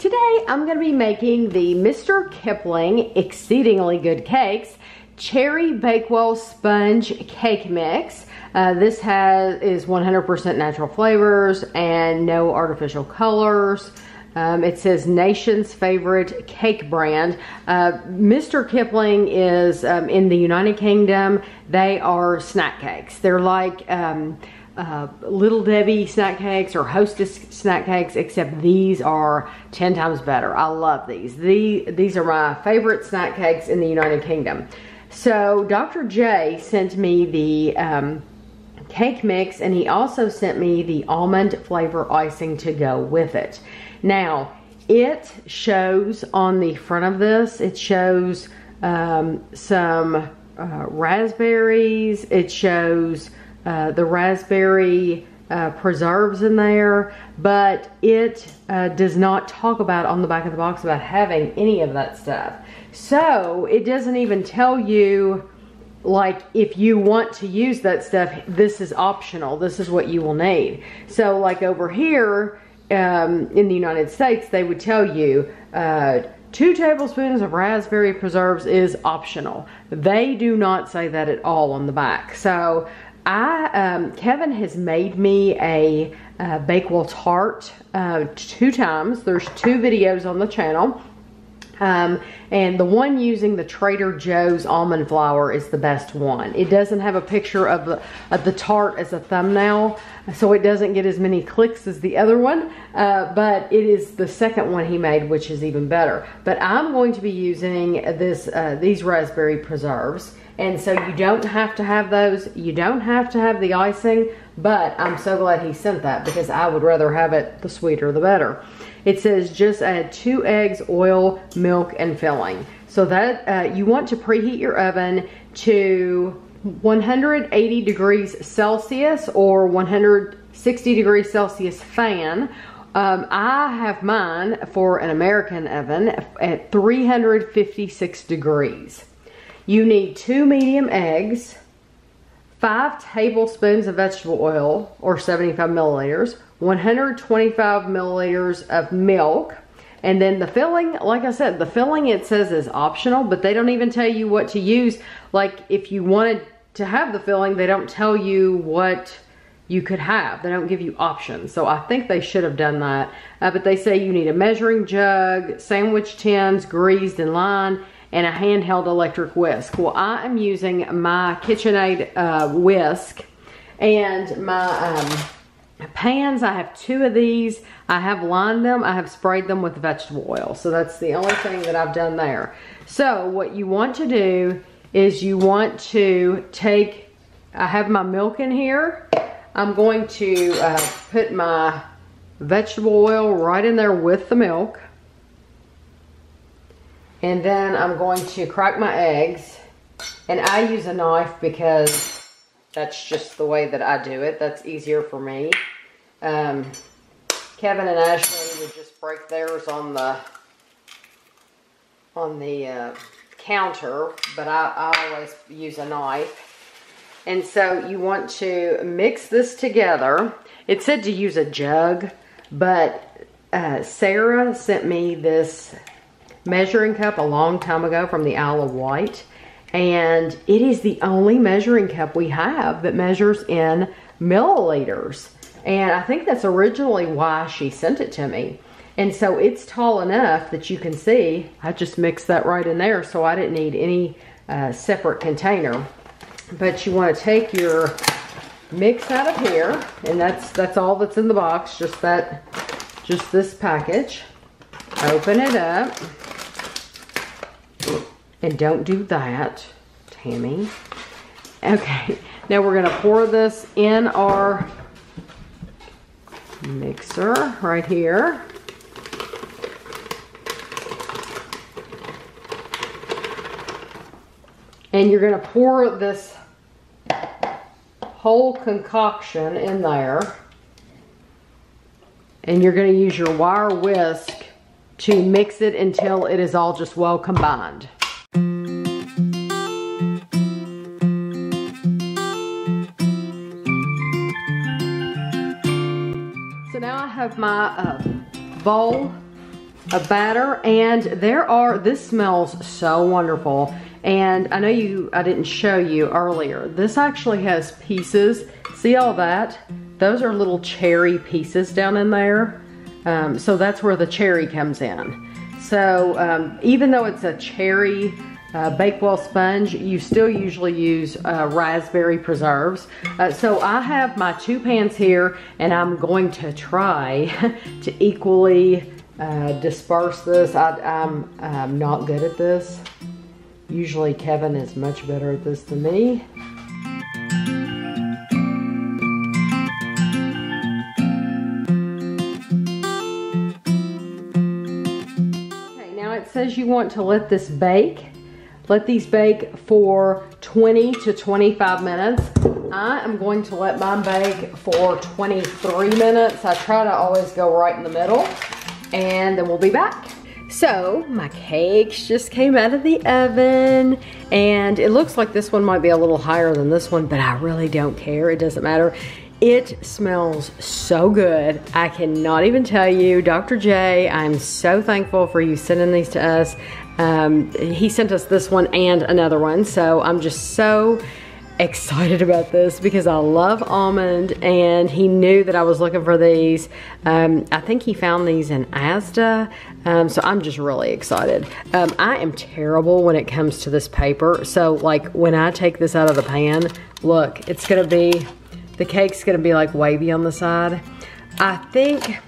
Today I'm going to be making the Mr. Kipling Exceedingly Good Cakes Cherry Bakewell Sponge Cake Mix. Uh, this has is 100% natural flavors and no artificial colors. Um, it says nation's favorite cake brand. Uh, Mr. Kipling is um, in the United Kingdom. They are snack cakes. They're like um, uh, Little Debbie snack cakes or Hostess snack cakes, except these are 10 times better. I love these. The, these are my favorite snack cakes in the United Kingdom. So Dr. J sent me the um, cake mix and he also sent me the almond flavor icing to go with it. Now, it shows on the front of this, it shows um, some uh, raspberries, it shows uh, the raspberry uh, preserves in there, but it uh, does not talk about on the back of the box about having any of that stuff. So it doesn't even tell you like if you want to use that stuff, this is optional. This is what you will need. So like over here um, in the United States, they would tell you uh, two tablespoons of raspberry preserves is optional. They do not say that at all on the back. So I um, Kevin has made me a uh, Bakewell tart uh, two times. There's two videos on the channel. Um, and the one using the Trader Joe's almond flour is the best one. It doesn't have a picture of the, of the tart as a thumbnail, so it doesn't get as many clicks as the other one, uh, but it is the second one he made, which is even better. But I'm going to be using this uh, these raspberry preserves. And so you don't have to have those. You don't have to have the icing, but I'm so glad he sent that because I would rather have it the sweeter the better. It says just add two eggs, oil, milk, and filling. So that uh, you want to preheat your oven to 180 degrees Celsius or 160 degrees Celsius fan. Um, I have mine for an American oven at 356 degrees. You need two medium eggs, five tablespoons of vegetable oil or 75 milliliters, 125 milliliters of milk, and then the filling, like I said, the filling it says is optional, but they don't even tell you what to use. Like if you wanted to have the filling, they don't tell you what you could have. They don't give you options. So I think they should have done that. Uh, but they say you need a measuring jug, sandwich tins, greased and lined, and a handheld electric whisk. Well, I am using my KitchenAid uh, whisk and my um, pans. I have two of these. I have lined them. I have sprayed them with vegetable oil. So that's the only thing that I've done there. So what you want to do is you want to take, I have my milk in here. I'm going to uh, put my vegetable oil right in there with the milk. And then I'm going to crack my eggs. And I use a knife because that's just the way that I do it. That's easier for me. Um, Kevin and Ashley would just break theirs on the on the uh, counter, but I, I always use a knife. And so you want to mix this together. It said to use a jug, but uh, Sarah sent me this measuring cup a long time ago from the Isle of Wight. And it is the only measuring cup we have that measures in milliliters. And I think that's originally why she sent it to me. And so it's tall enough that you can see, I just mixed that right in there so I didn't need any uh, separate container. But you want to take your mix out of here, and that's that's all that's in the box, just that, just this package. Open it up. And don't do that, Tami. Okay, now we're gonna pour this in our mixer right here. And you're gonna pour this whole concoction in there. And you're gonna use your wire whisk to mix it until it is all just well combined. Have my uh, bowl of batter and there are, this smells so wonderful. And I know you, I didn't show you earlier. This actually has pieces. See all that? Those are little cherry pieces down in there. Um, so that's where the cherry comes in. So um, even though it's a cherry uh, Bakewell sponge, you still usually use uh, raspberry preserves. Uh, so I have my two pans here and I'm going to try to equally uh, disperse this. I, I'm, I'm not good at this. Usually Kevin is much better at this than me. Okay, now it says you want to let this bake. Let these bake for 20 to 25 minutes. I am going to let mine bake for 23 minutes. I try to always go right in the middle and then we'll be back. So my cakes just came out of the oven and it looks like this one might be a little higher than this one, but I really don't care. It doesn't matter. It smells so good. I cannot even tell you. Dr. J, I'm so thankful for you sending these to us. Um, he sent us this one and another one, so I'm just so excited about this because I love almond and he knew that I was looking for these. Um, I think he found these in Asda, um, so I'm just really excited. Um, I am terrible when it comes to this paper, so like when I take this out of the pan, look, it's gonna be, the cake's gonna be like wavy on the side. I think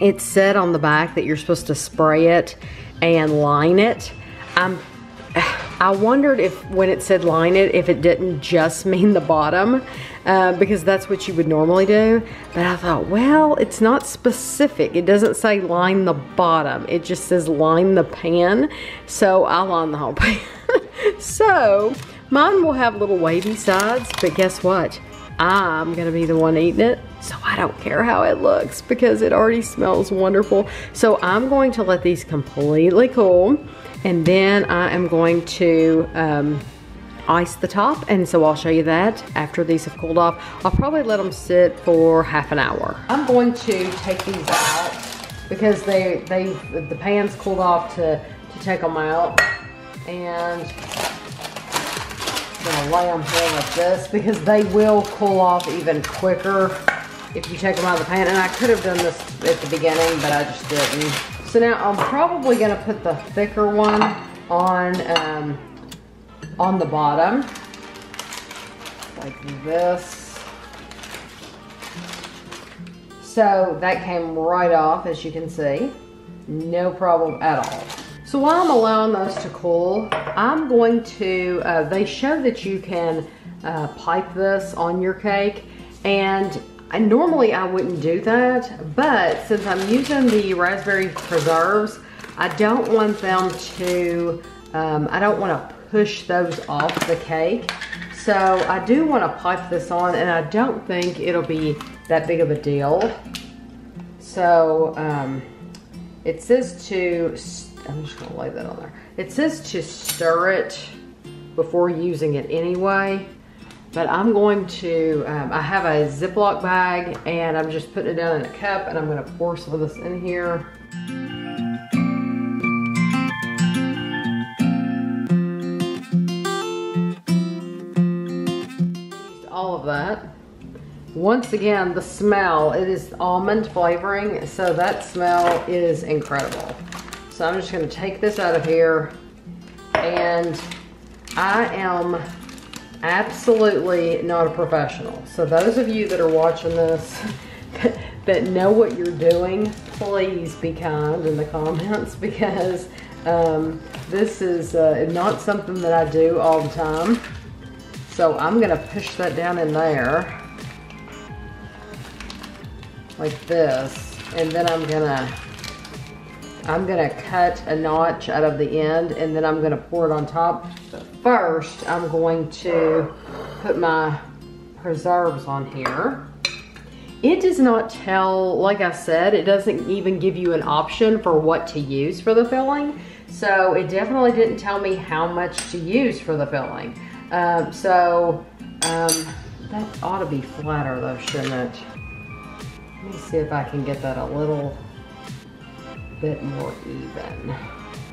it said on the back that you're supposed to spray it and line it. I'm, I wondered if when it said line it, if it didn't just mean the bottom, uh, because that's what you would normally do. But I thought, well, it's not specific. It doesn't say line the bottom. It just says line the pan. So I'll line the whole pan. so mine will have little wavy sides, but guess what? I'm gonna be the one eating it, so I don't care how it looks because it already smells wonderful. So I'm going to let these completely cool and then I am going to um, ice the top and so I'll show you that after these have cooled off. I'll probably let them sit for half an hour. I'm going to take these out because they, they the pan's cooled off to, to take them out and gonna lay them here like this because they will cool off even quicker if you take them out of the pan. And I could have done this at the beginning, but I just didn't. So now I'm probably gonna put the thicker one on, um, on the bottom, like this. So that came right off, as you can see. No problem at all. So while I'm allowing those to cool, I'm going to, uh, they show that you can uh, pipe this on your cake and I, normally I wouldn't do that, but since I'm using the raspberry preserves, I don't want them to, um, I don't want to push those off the cake. So I do want to pipe this on and I don't think it'll be that big of a deal. So um, it says to I'm just gonna lay that on there. It says to stir it before using it anyway, but I'm going to, um, I have a Ziploc bag and I'm just putting it down in a cup and I'm gonna pour some of this in here. All of that. Once again, the smell, it is almond flavoring, so that smell is incredible. So I'm just gonna take this out of here and I am absolutely not a professional. So those of you that are watching this that know what you're doing, please be kind in the comments because um, this is uh, not something that I do all the time. So I'm gonna push that down in there like this and then I'm gonna I'm gonna cut a notch out of the end and then I'm gonna pour it on top. But first, I'm going to put my preserves on here. It does not tell, like I said, it doesn't even give you an option for what to use for the filling. So it definitely didn't tell me how much to use for the filling. Um, so um, that ought to be flatter though, shouldn't it? Let me see if I can get that a little bit more even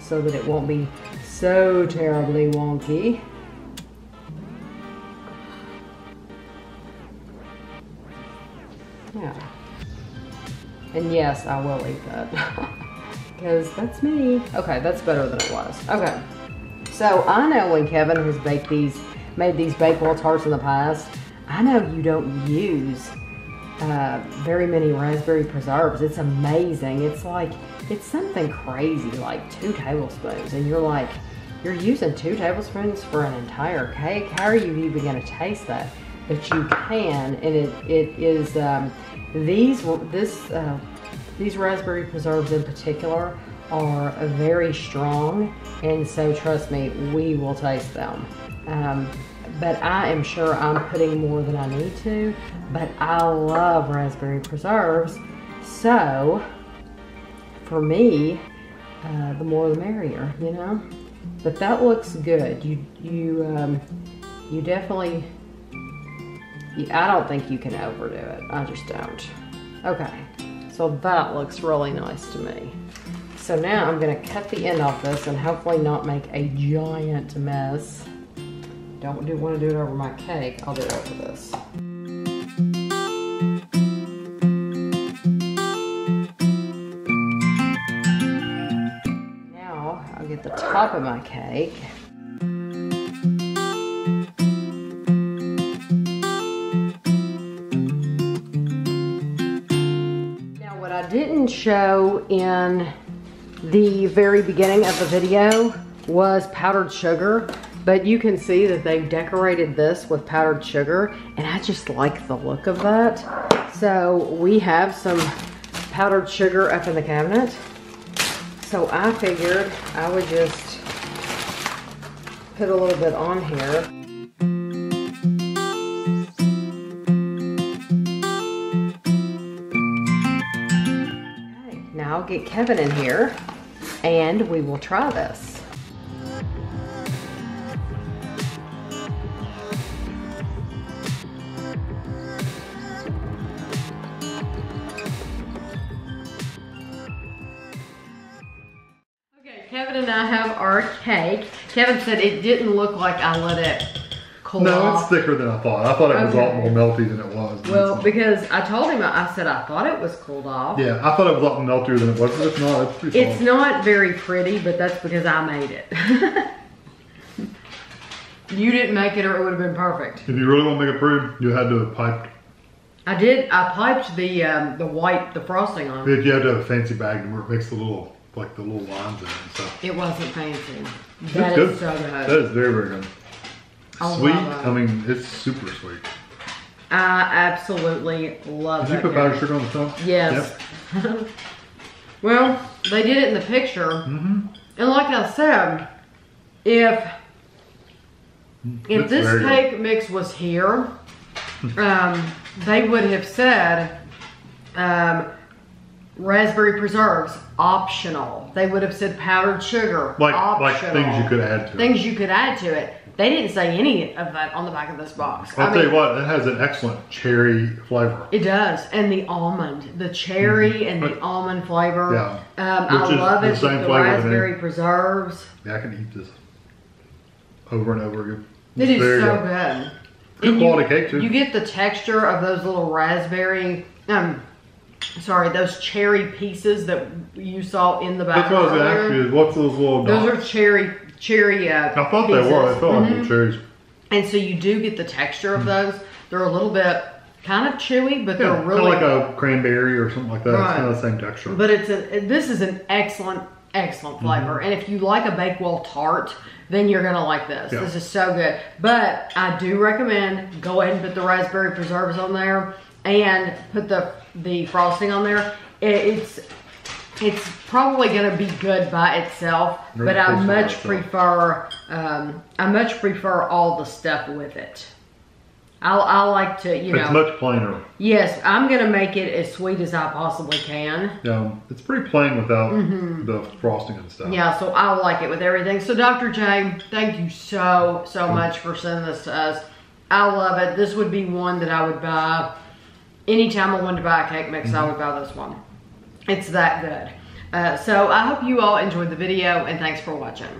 so that it won't be so terribly wonky. Yeah. And yes, I will eat that. Because that's me. Okay, that's better than it was. Okay. So I know when Kevin has baked these, made these Bakewell tarts in the past, I know you don't use uh, very many raspberry preserves. It's amazing. It's like, it's something crazy, like two tablespoons. And you're like, you're using two tablespoons for an entire cake? How are you even gonna taste that? But you can, and it, it is, um, these, this, uh, these raspberry preserves in particular are very strong, and so trust me, we will taste them. Um, but I am sure I'm putting more than I need to, but I love raspberry preserves, so for me, uh, the more the merrier, you know? But that looks good. You, you, um, you definitely, you, I don't think you can overdo it. I just don't. Okay. So that looks really nice to me. So now I'm gonna cut the end off this and hopefully not make a giant mess. Don't do, wanna do it over my cake, I'll do it over this. Top of my cake Now what I didn't show in the very beginning of the video was powdered sugar, but you can see that they've decorated this with powdered sugar, and I just like the look of that. So we have some powdered sugar up in the cabinet. So I figured I would just put a little bit on here. I'll get Kevin in here and we will try this. Kevin said it didn't look like I let it cool off. no, off. it's thicker than I thought. I thought it was a lot more melty than it was. Well, because I told him, I said I thought it was cooled off. Yeah, I thought it was a lot meltier than it was. It's not. It's pretty It's not very pretty, but that's because I made it. you didn't make it or it would have been perfect. If you really want to make it pretty, you had to have piped. I did. I piped the um, the white, the frosting on. But you had to have a fancy bag where it makes the little, like the little lines in it and stuff. It wasn't fancy. That good. so good. That is very, very good. I sweet. I mean, it's super sweet. I absolutely love Did you put powdered sugar on the top? Yes. well, they did it in the picture. Mm-hmm. And like I said, if if It's this very good. cake mix was here, um, they would have said um, raspberry preserves optional. They would have said powdered sugar Like, optional. like things you could add to it. Things you could add to it. They didn't say any of that on the back of this box. I'll I tell mean, you what, it has an excellent cherry flavor. It does, and the almond, the cherry and the almond flavor. Yeah. Um, I is love the it the flavor to raspberry preserves. Yeah, I can eat this over and over again. It It's is very so good. good. Good And you- quality cake too. You get the texture of those little raspberry, um, sorry, those cherry pieces that you saw in the back. That's what I was gonna ask earlier. you. What's those little Those are cherry, cherry. Uh, I thought they were. I felt like Mhm. they were cherries. And so you do get the texture of those. They're a little bit kind of chewy, but. Yeah, they're really kind of like a cranberry or something like that. Right. It's kind of the same texture. But it's a this is an excellent excellent Mm-hmm. flavor, and if you like a Bakewell tart, then you're gonna like this. Yeah. This is so good. But I do recommend go ahead and put the raspberry preserves on there and put the the frosting on there. It, it's it's probably gonna be good by itself, Very but I much prefer um, I much prefer all the stuff with it. I, I like to, you know. it's much plainer. yes, I'm gonna make it as sweet as I possibly can. Yeah, it's pretty plain without the frosting and stuff. Yeah, so I like it with everything. So Dr. J, thank you so, so much for sending this to us. I love it. This would be one that I would buy anytime I wanted to buy a cake mix, mm -hmm. I would mm-hmm. buy this one. It's that good. Uh, so I hope you all enjoyed the video and thanks for watching.